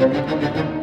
Música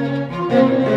thank